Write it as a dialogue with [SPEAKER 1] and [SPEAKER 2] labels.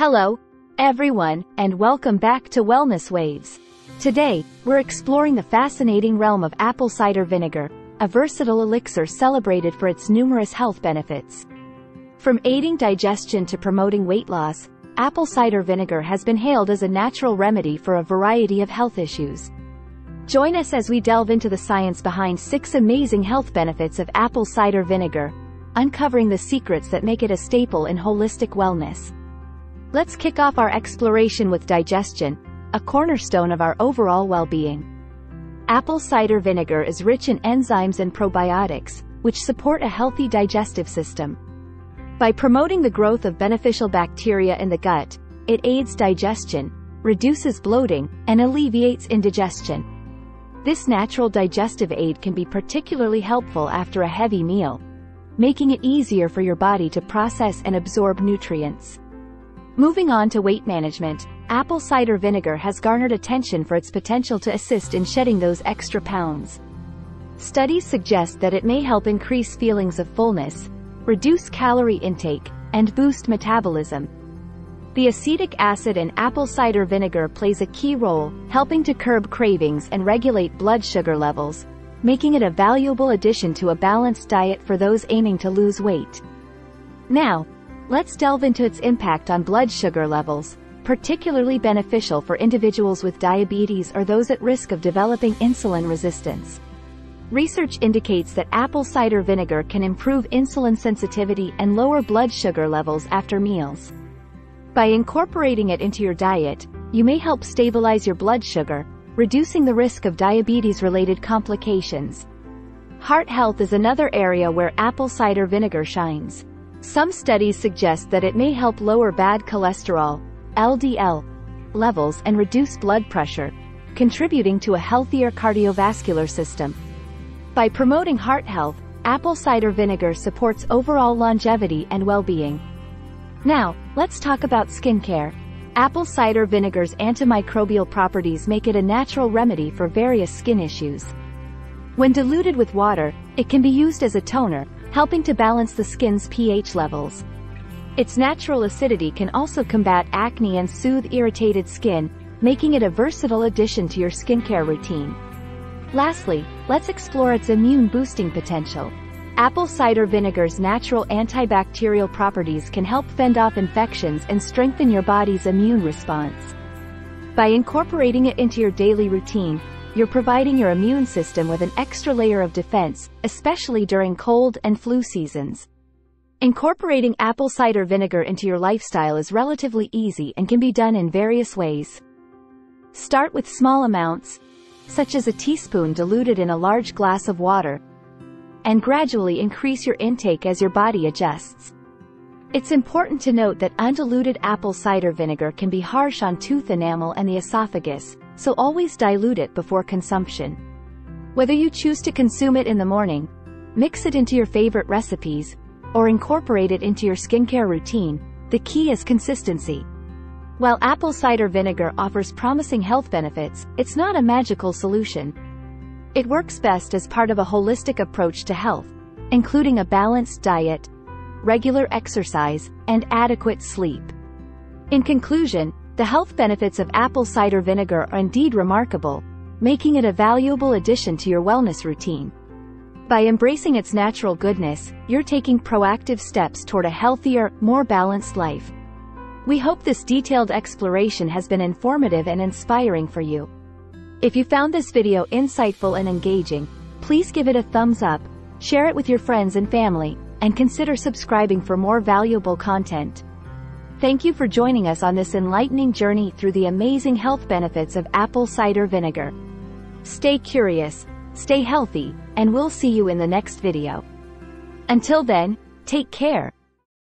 [SPEAKER 1] Hello, everyone, and welcome back to Wellness Waves. Today, we're exploring the fascinating realm of apple cider vinegar, a versatile elixir celebrated for its numerous health benefits. From aiding digestion to promoting weight loss, apple cider vinegar has been hailed as a natural remedy for a variety of health issues. Join us as we delve into the science behind six amazing health benefits of apple cider vinegar, uncovering the secrets that make it a staple in holistic wellness. Let's kick off our exploration with digestion, a cornerstone of our overall well-being. Apple cider vinegar is rich in enzymes and probiotics, which support a healthy digestive system. By promoting the growth of beneficial bacteria in the gut, it aids digestion, reduces bloating, and alleviates indigestion. This natural digestive aid can be particularly helpful after a heavy meal, making it easier for your body to process and absorb nutrients. Moving on to weight management, apple cider vinegar has garnered attention for its potential to assist in shedding those extra pounds. Studies suggest that it may help increase feelings of fullness, reduce calorie intake, and boost metabolism. The acetic acid in apple cider vinegar plays a key role, helping to curb cravings and regulate blood sugar levels, making it a valuable addition to a balanced diet for those aiming to lose weight. Now, Let's delve into its impact on blood sugar levels, particularly beneficial for individuals with diabetes or those at risk of developing insulin resistance. Research indicates that apple cider vinegar can improve insulin sensitivity and lower blood sugar levels after meals. By incorporating it into your diet, you may help stabilize your blood sugar, reducing the risk of diabetes-related complications. Heart health is another area where apple cider vinegar shines. Some studies suggest that it may help lower bad cholesterol, LDL, levels and reduce blood pressure, contributing to a healthier cardiovascular system. By promoting heart health, apple cider vinegar supports overall longevity and well-being. Now, let's talk about skincare. Apple cider vinegar's antimicrobial properties make it a natural remedy for various skin issues. When diluted with water, it can be used as a toner, helping to balance the skin's pH levels. Its natural acidity can also combat acne and soothe irritated skin, making it a versatile addition to your skincare routine. Lastly, let's explore its immune-boosting potential. Apple cider vinegar's natural antibacterial properties can help fend off infections and strengthen your body's immune response. By incorporating it into your daily routine, you're providing your immune system with an extra layer of defense, especially during cold and flu seasons. Incorporating apple cider vinegar into your lifestyle is relatively easy and can be done in various ways. Start with small amounts, such as a teaspoon diluted in a large glass of water, and gradually increase your intake as your body adjusts. It's important to note that undiluted apple cider vinegar can be harsh on tooth enamel and the esophagus, so always dilute it before consumption. Whether you choose to consume it in the morning, mix it into your favorite recipes, or incorporate it into your skincare routine, the key is consistency. While apple cider vinegar offers promising health benefits, it's not a magical solution. It works best as part of a holistic approach to health, including a balanced diet, regular exercise, and adequate sleep. In conclusion, the health benefits of apple cider vinegar are indeed remarkable, making it a valuable addition to your wellness routine. By embracing its natural goodness, you're taking proactive steps toward a healthier, more balanced life. We hope this detailed exploration has been informative and inspiring for you. If you found this video insightful and engaging, please give it a thumbs up, share it with your friends and family, and consider subscribing for more valuable content. Thank you for joining us on this enlightening journey through the amazing health benefits of apple cider vinegar. Stay curious, stay healthy, and we'll see you in the next video. Until then, take care.